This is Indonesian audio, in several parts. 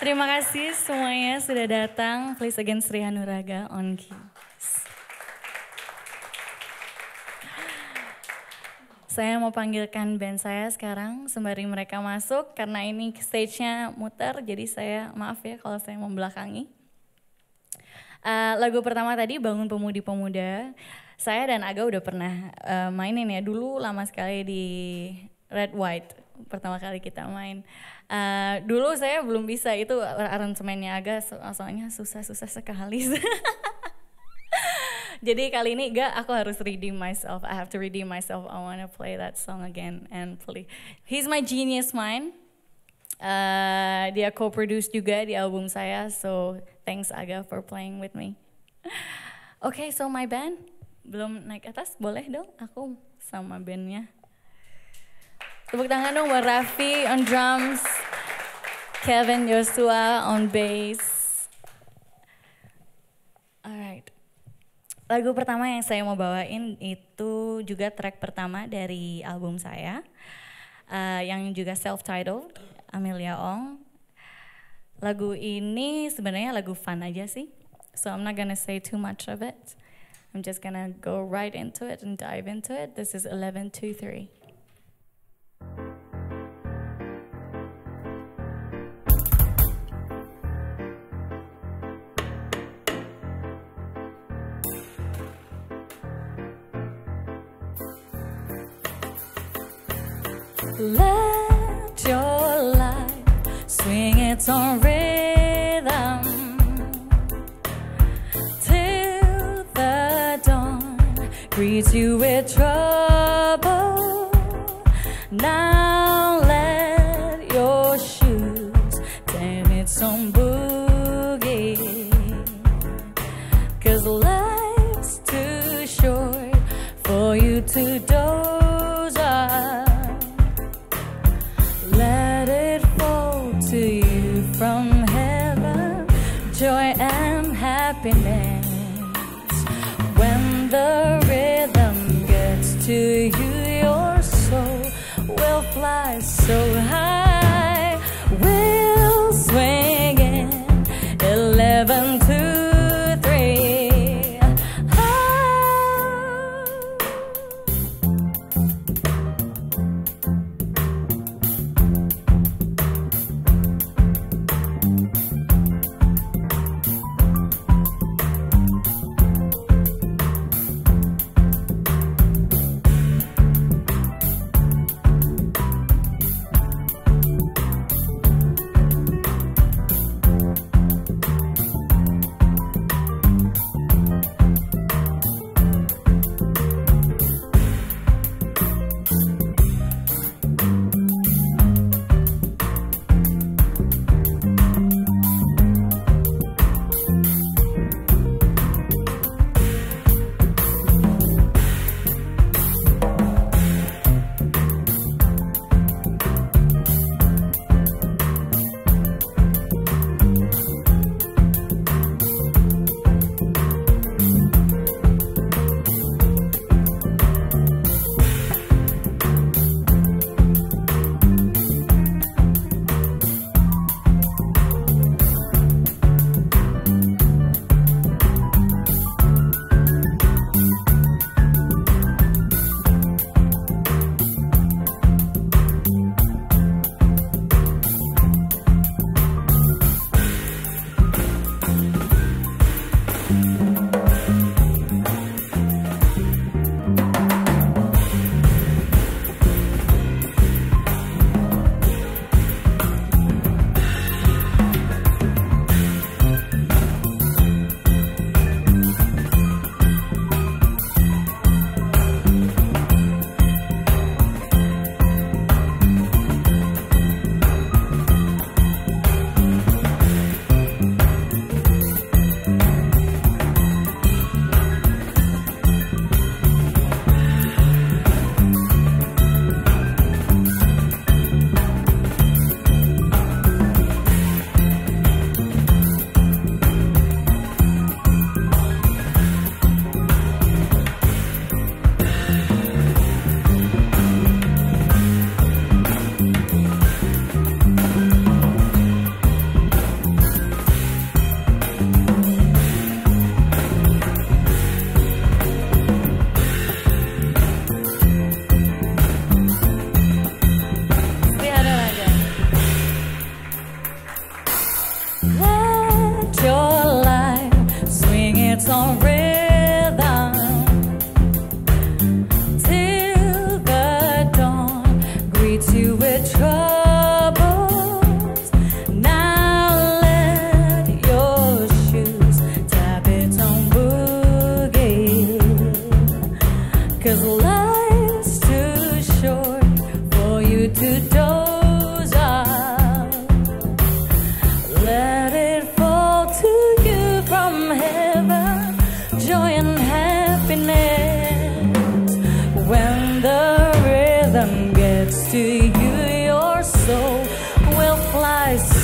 Terima kasih semuanya sudah datang. Please again Sri Hanuraga on keys. Saya mau panggilkan band saya sekarang sembari mereka masuk karena ini stage-nya muter jadi saya maaf ya kalau saya membelakangi. Uh, lagu pertama tadi Bangun Pemudi Pemuda. Saya dan Aga udah pernah uh, mainin ya dulu lama sekali di Red White pertama kali kita main. Uh, dulu saya belum bisa itu aransemennya agak so soalnya susah-susah sekali. Jadi kali ini gak aku harus redeem myself. I have to redeem myself. I wanna play that song again and play. He's my genius mind. Uh, dia co-produce juga di album saya. So thanks Aga for playing with me. okay, so my band belum naik atas, boleh dong aku sama bandnya. Tepuk tangan dong buat Raffi on drums, Kevin Joshua on bass. Alright. Lagu pertama yang saya mau bawain itu juga track pertama dari album saya, uh, yang juga self-titled, Amelia Ong. Lagu ini sebenarnya lagu fun aja sih, so I'm not gonna say too much of it. I'm just gonna go right into it and dive into it. This is 1123. Its own rhythm till the dawn greets you with trouble. Now let your shoes tame its own boogie. Cause life's too short for you to doze so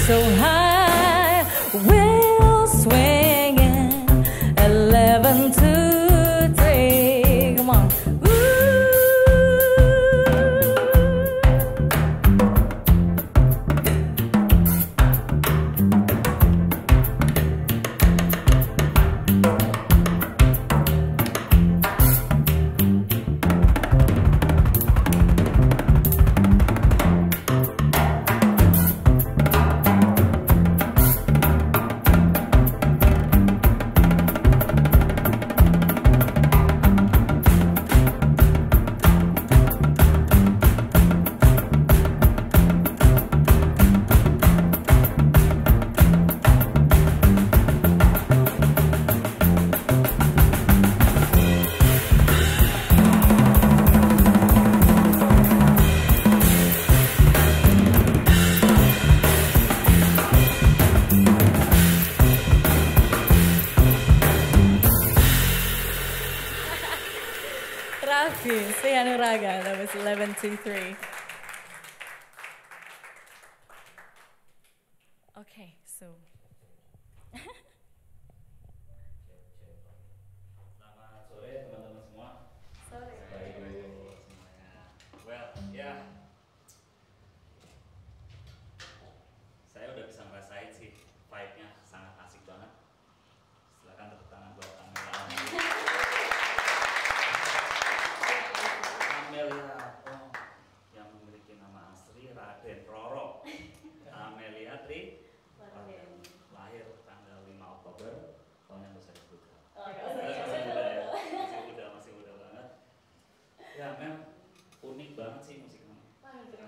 so high. 11 to 3. Okay, so.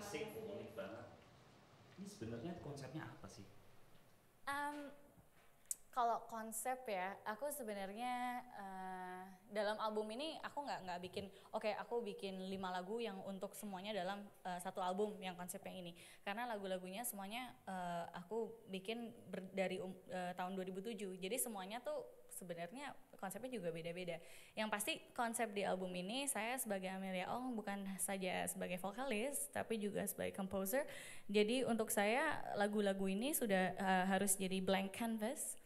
Asik, unik banget. Ini sebenarnya konsepnya apa sih? Um, kalau konsep ya, aku sebenarnya eh, dalam album ini aku nggak nggak bikin, oke aku bikin lima lagu yang untuk semuanya dalam eh, satu album yang konsepnya ini. Karena lagu-lagunya semuanya eh, aku bikin ber- dari um- eh, tahun 2007. Jadi semuanya tuh sebenarnya konsepnya juga beda-beda. Yang pasti konsep di album ini saya sebagai Amelia Ong bukan saja sebagai vokalis tapi juga sebagai composer. Jadi untuk saya lagu-lagu ini sudah eh, harus jadi blank canvas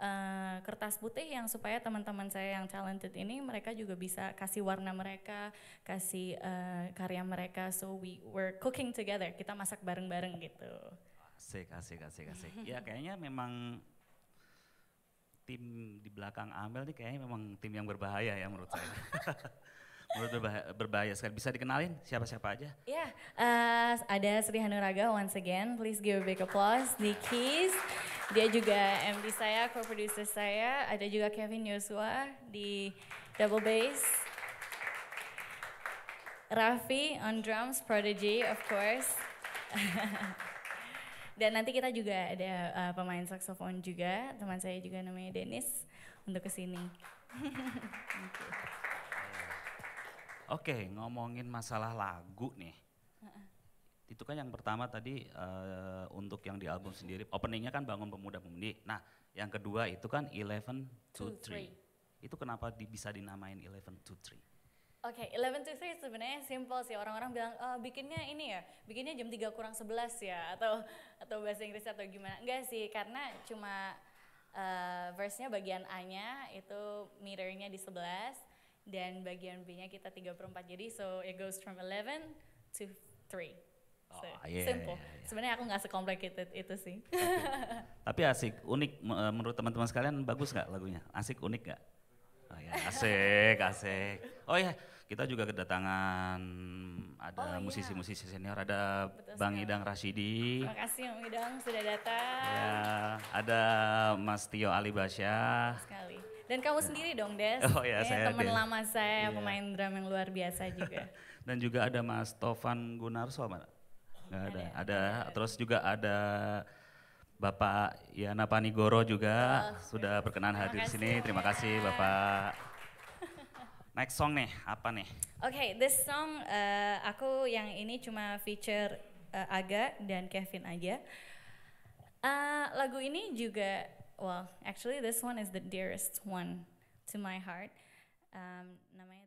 eh, kertas putih yang supaya teman-teman saya yang talented ini mereka juga bisa kasih warna mereka, kasih eh, karya mereka. So we were cooking together. Kita masak bareng-bareng gitu. Asik, asik, asik, asik. ya kayaknya memang tim di belakang Amel nih kayaknya memang tim yang berbahaya ya menurut saya. menurut berbahaya, berbahaya sekali. Bisa dikenalin siapa-siapa aja? Ya, eh, ada Sri Hanuraga once again. Please give a big applause. Keys. Dia juga MD saya, co-producer saya. Ada juga Kevin Yosua di double bass. Raffi on drums, Prodigy of course. Dan nanti kita juga ada eh, pemain saxophone juga, teman saya juga namanya Dennis untuk ke sini. Oke, ngomongin masalah lagu nih. Itu kan yang pertama tadi eh, untuk yang di album sendiri, openingnya kan Bangun Pemuda Pemudi. Nah, yang kedua itu kan Eleven to three. Three. Itu kenapa di- bisa dinamain Eleven to Three? Oke, 11 to 3 sebenarnya simple sih. Orang-orang bilang, "Eh, bikinnya ini ya, bikinnya jam 3 kurang 11 ya, atau atau bahasa Inggris atau gimana. Enggak sih, karena cuma eh, verse-nya bagian A-nya itu meternya di 11 dan bagian B-nya kita 3 per 4. Jadi so it goes from 11 to 3. So, Oh, iya, simple. iya, iya. Sebenarnya aku nggak secomplicated itu sih. Tapi asik, unik. Eh, Menurut teman-teman sekalian bagus nggak lagunya? Asik, unik nggak? Oh ya, asik, asik. Oh ya, kita juga kedatangan ada Oh, iya. musisi-musisi senior, ada Betul Bang sekali. Idang Rashidi. Terima kasih Om Idang sudah datang. Ya, ada Mas Tio Alibasya. Sekali. Dan kamu sendiri dong, Des. Oh ya, Kayaknya saya teman lama saya, Iya. pemain drum yang luar biasa juga. Dan juga ada Mas Tovan Gunarso, mana? Nggak ada. Ada, ada. Terus juga ada Bapak Yana Panigoro juga sudah berkenan terima hadir di sini. Terima kasih Bapak. Next song nih, apa nih? Oke, this song eh, aku yang ini cuma feature eh, Aga dan Kevin aja. Eh, lagu ini juga, well, actually this one is the dearest one to my heart. Um, namanya